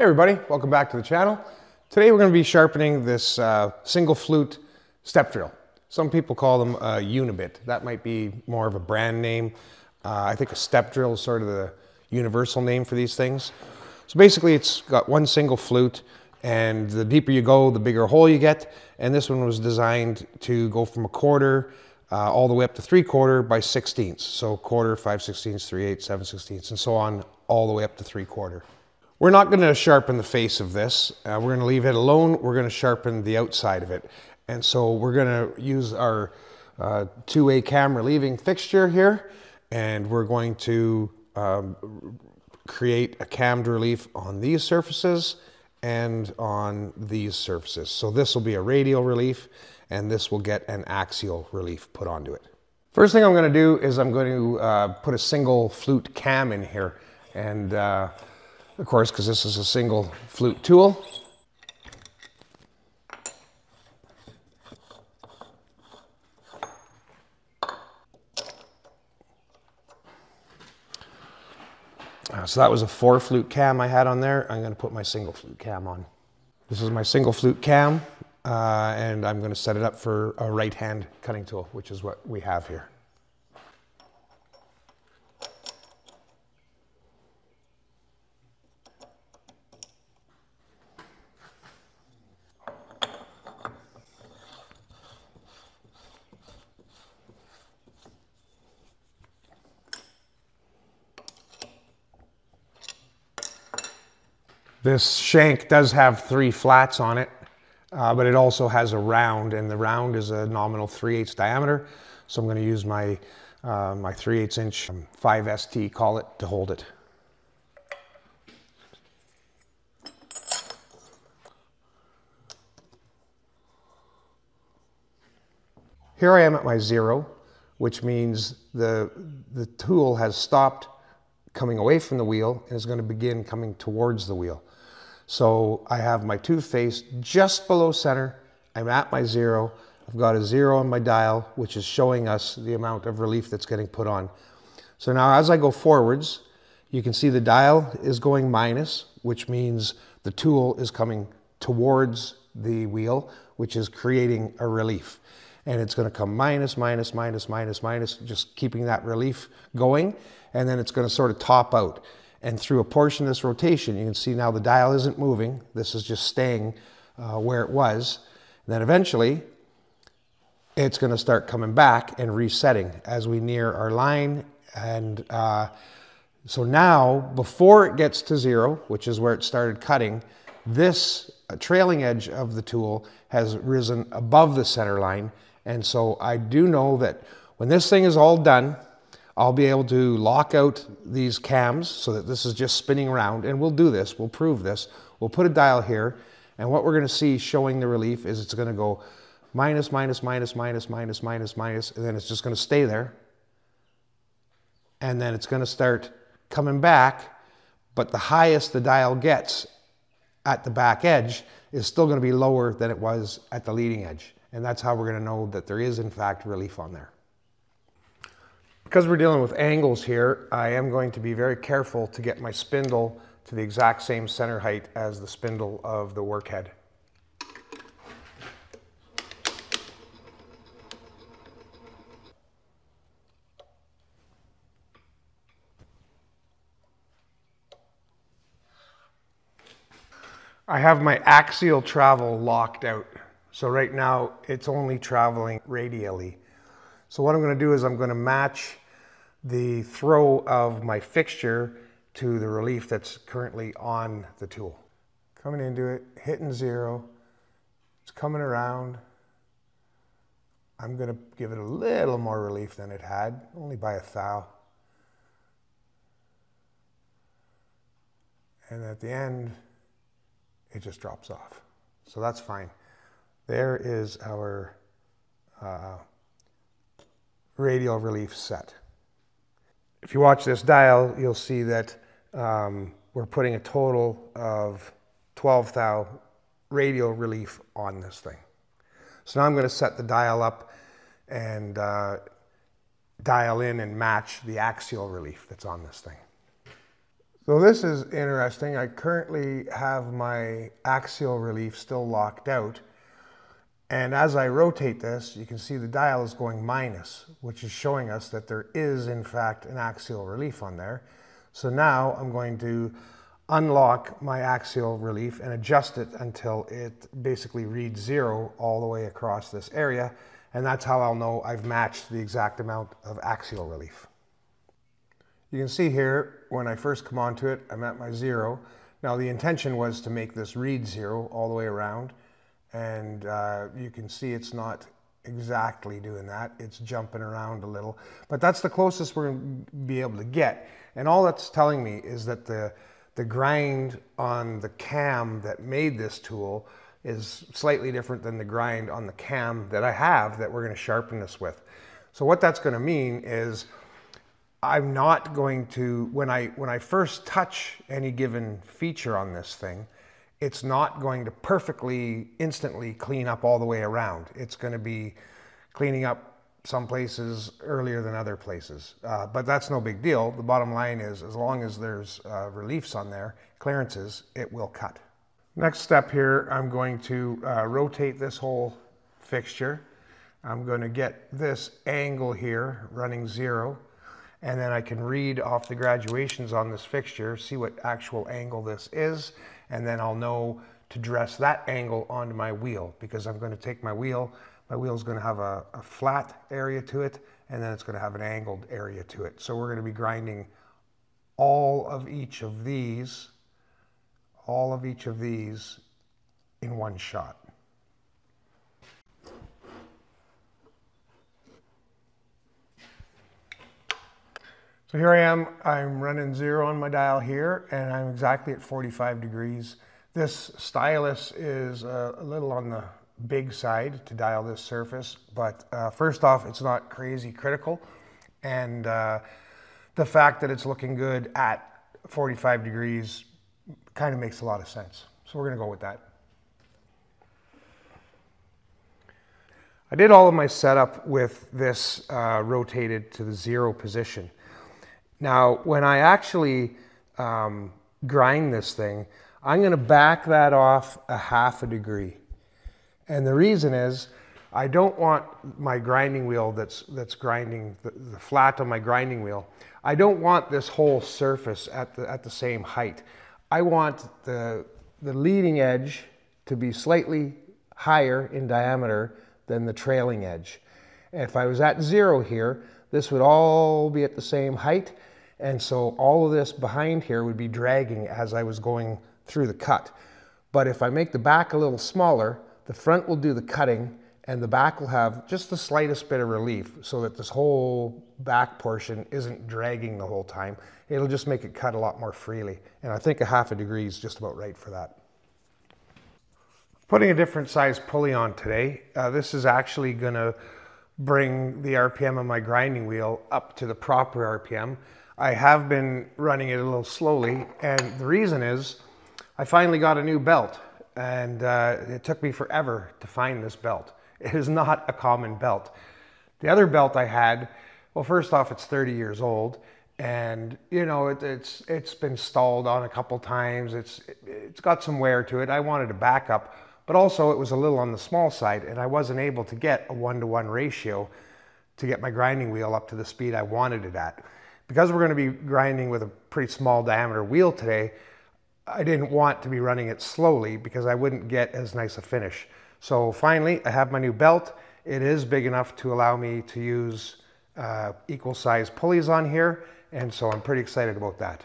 Hey everybody, welcome back to the channel. Today we're going to be sharpening this uh, single flute step drill. Some people call them uh, Unibit. That might be more of a brand name. Uh, I think a step drill is sort of the universal name for these things. So basically it's got one single flute and the deeper you go, the bigger hole you get. And this one was designed to go from a quarter uh, all the way up to three quarter by sixteenths. So quarter, five sixteenths, three eighths, seven sixteenths, and so on all the way up to three quarter. We're not going to sharpen the face of this. Uh, we're going to leave it alone. We're going to sharpen the outside of it. And so we're going to use our uh, two-way cam relieving fixture here, and we're going to um, create a cammed relief on these surfaces and on these surfaces. So this will be a radial relief, and this will get an axial relief put onto it. First thing I'm going to do is I'm going to uh, put a single flute cam in here, and uh, of course, because this is a single flute tool. Uh, so that was a four flute cam I had on there. I'm going to put my single flute cam on. This is my single flute cam, uh, and I'm going to set it up for a right hand cutting tool, which is what we have here. This shank does have three flats on it, uh, but it also has a round, and the round is a nominal 3 8 diameter. So I'm going to use my, uh, my 3 8 inch 5ST collet to hold it. Here I am at my zero, which means the, the tool has stopped coming away from the wheel and is going to begin coming towards the wheel. So I have my tooth face just below center. I'm at my zero. I've got a zero on my dial, which is showing us the amount of relief that's getting put on. So now as I go forwards, you can see the dial is going minus, which means the tool is coming towards the wheel, which is creating a relief. And it's going to come minus, minus, minus, minus, minus, just keeping that relief going. And then it's going to sort of top out. And through a portion of this rotation, you can see now the dial isn't moving. This is just staying uh, where it was. And then eventually, it's going to start coming back and resetting as we near our line. And uh, so now, before it gets to zero, which is where it started cutting, this uh, trailing edge of the tool has risen above the center line. And so I do know that when this thing is all done, I'll be able to lock out these cams so that this is just spinning around and we'll do this, we'll prove this. We'll put a dial here and what we're gonna see showing the relief is it's gonna go minus, minus, minus, minus, minus, minus, minus, and then it's just gonna stay there. And then it's gonna start coming back, but the highest the dial gets at the back edge is still gonna be lower than it was at the leading edge. And that's how we're gonna know that there is in fact relief on there. Because we're dealing with angles here, I am going to be very careful to get my spindle to the exact same center height as the spindle of the workhead. I have my axial travel locked out. So right now it's only traveling radially. So what I'm going to do is I'm going to match the throw of my fixture to the relief that's currently on the tool. Coming into it, hitting zero, it's coming around. I'm going to give it a little more relief than it had, only by a thou. And at the end, it just drops off. So that's fine. There is our uh, radial relief set. If you watch this dial, you'll see that um, we're putting a total of 12 thou radial relief on this thing. So now I'm going to set the dial up and uh, dial in and match the axial relief that's on this thing. So this is interesting. I currently have my axial relief still locked out. And as I rotate this, you can see the dial is going minus, which is showing us that there is in fact an axial relief on there. So now I'm going to unlock my axial relief and adjust it until it basically reads zero all the way across this area. And that's how I'll know I've matched the exact amount of axial relief. You can see here, when I first come onto it, I'm at my zero. Now the intention was to make this read zero all the way around. And uh, you can see it's not exactly doing that. It's jumping around a little, but that's the closest we're gonna be able to get. And all that's telling me is that the, the grind on the cam that made this tool is slightly different than the grind on the cam that I have that we're gonna sharpen this with. So what that's gonna mean is I'm not going to, when I, when I first touch any given feature on this thing, it's not going to perfectly instantly clean up all the way around. It's going to be cleaning up some places earlier than other places. Uh, but that's no big deal. The bottom line is as long as there's uh, reliefs on there, clearances, it will cut. Next step here, I'm going to uh, rotate this whole fixture. I'm going to get this angle here running zero and then I can read off the graduations on this fixture, see what actual angle this is, and then I'll know to dress that angle onto my wheel because I'm going to take my wheel, my wheel is going to have a, a flat area to it, and then it's going to have an angled area to it. So we're going to be grinding all of each of these, all of each of these in one shot. So here I am, I'm running zero on my dial here and I'm exactly at 45 degrees. This stylus is a, little on the big side to dial this surface, but uh, first off, it's not crazy critical. And uh, the fact that it's looking good at 45 degrees kind of makes a lot of sense. So we're gonna go with that. I did all of my setup with this uh, rotated to the zero position. Now, when I actually um, grind this thing, I'm going to back that off a half a degree. And the reason is I don't want my grinding wheel that's, that's grinding the, the, flat on my grinding wheel. I don't want this whole surface at the, at the same height. I want the, the leading edge to be slightly higher in diameter than the trailing edge. If I was at zero here, this would all be at the same height and so all of this behind here would be dragging as I was going through the cut. But if I make the back a little smaller, the front will do the cutting and the back will have just the slightest bit of relief so that this whole back portion isn't dragging the whole time. It'll just make it cut a lot more freely. And I think a half a degree is just about right for that. Putting a different size pulley on today. Uh, this is actually gonna bring the RPM of my grinding wheel up to the proper RPM. I have been running it a little slowly, and the reason is I finally got a new belt, and uh, it took me forever to find this belt. It is not a common belt. The other belt I had, well, first off, it's 30 years old, and you know it, it's it's been stalled on a couple times. It's it's got some wear to it. I wanted a backup, but also it was a little on the small side, and I wasn't able to get a one-to-one -one ratio to get my grinding wheel up to the speed I wanted it at because we're going to be grinding with a pretty small diameter wheel today, I didn't want to be running it slowly because I wouldn't get as nice a finish. So finally, I have my new belt. It is big enough to allow me to use uh, equal size pulleys on here. And so I'm pretty excited about that.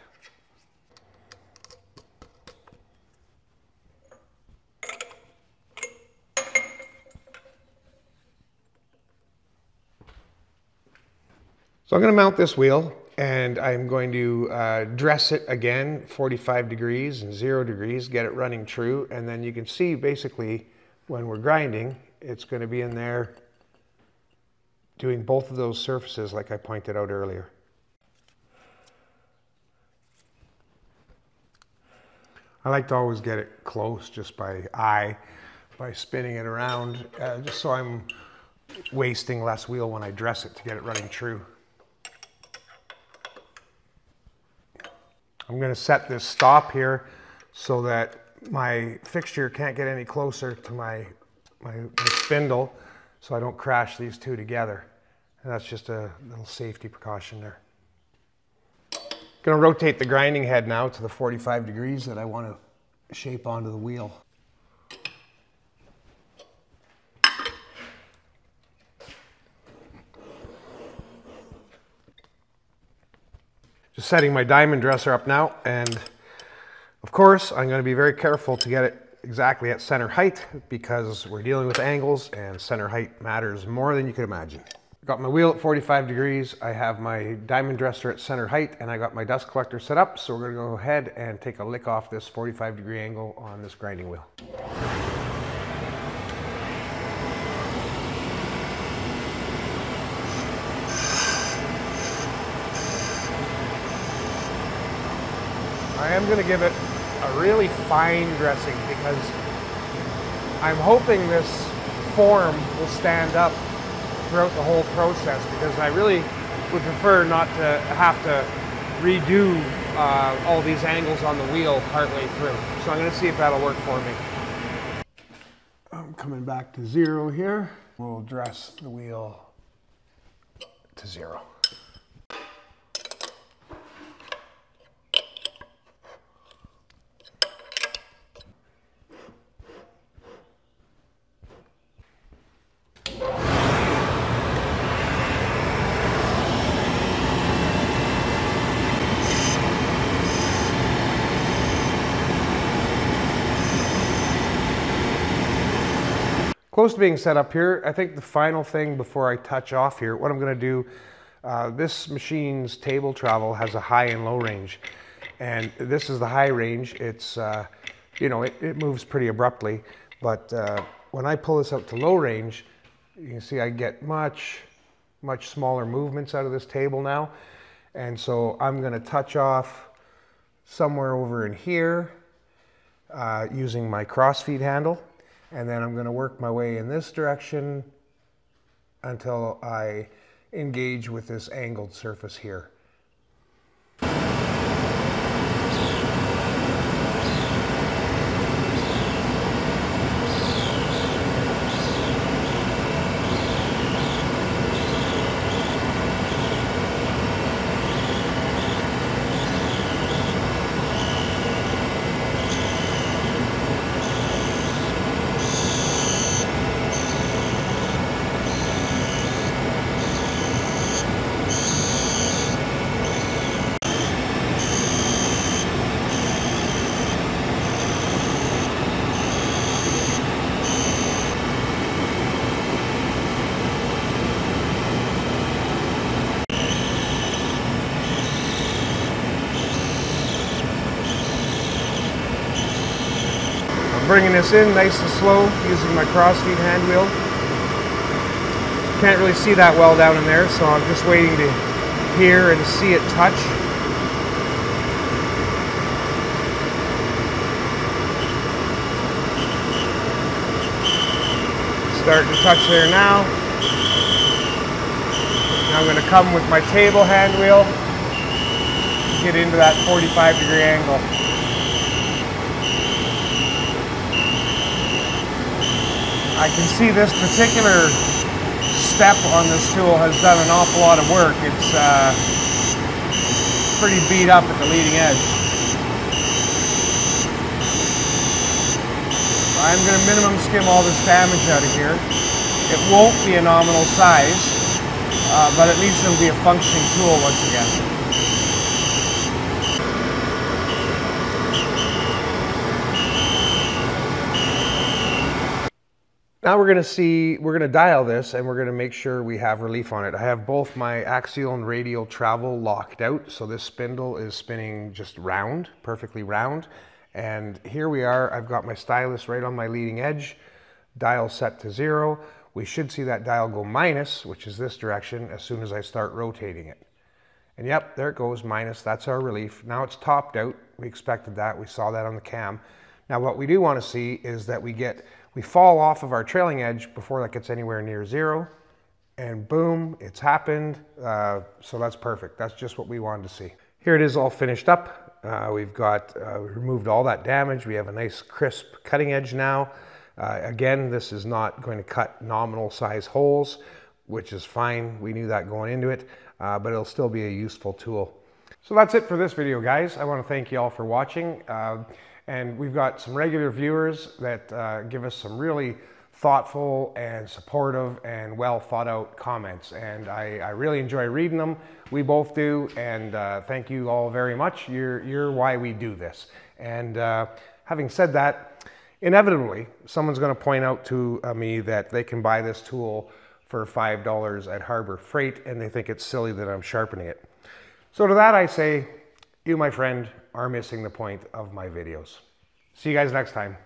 So I'm going to mount this wheel and I'm going to uh, dress it again 45 degrees and zero degrees, get it running true, and then you can see basically when we're grinding, it's going to be in there doing both of those surfaces like I pointed out earlier. I like to always get it close just by eye, by spinning it around, uh, just so I'm wasting less wheel when I dress it to get it running true. I'm gonna set this stop here so that my fixture can't get any closer to my, my, my spindle so I don't crash these two together. And that's just a little safety precaution there. Gonna rotate the grinding head now to the 45 degrees that I want to shape onto the wheel. Just setting my diamond dresser up now and of course I'm going to be very careful to get it exactly at center height because we're dealing with angles and center height matters more than you could imagine. Got my wheel at 45 degrees, I have my diamond dresser at center height and I got my dust collector set up so we're going to go ahead and take a lick off this 45 degree angle on this grinding wheel. Am going to give it a really fine dressing because I'm hoping this form will stand up throughout the whole process because I really would prefer not to have to redo uh, all these angles on the wheel partway through. So I'm going to see if that'll work for me. I'm coming back to zero here. We'll dress the wheel to zero. Close to being set up here, I think the final thing before I touch off here, what I'm gonna do, uh, this machine's table travel has a high and low range. And this is the high range. It's, uh, you know, it, it, moves pretty abruptly. But uh, when I pull this out to low range, you can see I get much, much smaller movements out of this table now. And so I'm gonna touch off somewhere over in here uh, using my crossfeed handle and then I'm going to work my way in this direction until I engage with this angled surface here. Bringing this in nice and slow using my crossfeed hand wheel. Can't really see that well down in there, so I'm just waiting to hear and see it touch. Starting to touch there now. Now I'm going to come with my table hand wheel, get into that 45 degree angle. I can see this particular step on this tool has done an awful lot of work. It's uh, pretty beat up at the leading edge. I'm going to minimum skim all this damage out of here. It won't be a nominal size, uh, but at least it'll be a functioning tool once again. Now we're going to see, we're going to dial this and we're going to make sure we have relief on it. I have both my axial and radial travel locked out. So this spindle is spinning just round, perfectly round. And here we are, I've got my stylus right on my leading edge, dial set to zero. We should see that dial go minus, which is this direction, as soon as I start rotating it. And yep, there it goes, minus, that's our relief. Now it's topped out, we expected that, we saw that on the cam. Now what we do want to see is that we get we fall off of our trailing edge before that gets anywhere near zero and boom, it's happened. Uh, so that's perfect. That's just what we wanted to see. Here it is all finished up. Uh, we've got uh, we removed all that damage. We have a nice crisp cutting edge now. Uh, again, this is not going to cut nominal size holes, which is fine. We knew that going into it, uh, but it'll still be a useful tool. So that's it for this video, guys. I want to thank you all for watching. And we've got some regular viewers that uh, give us some really thoughtful and supportive and well thought out comments. And I, I really enjoy reading them. We both do. And uh, thank you all very much. You're, you're why we do this. And uh, having said that, inevitably, someone's going to point out to uh, me that they can buy this tool for $5 at Harbor Freight and they think it's silly that I'm sharpening it. So to that I say, you, my friend, are missing the point of my videos. See you guys next time.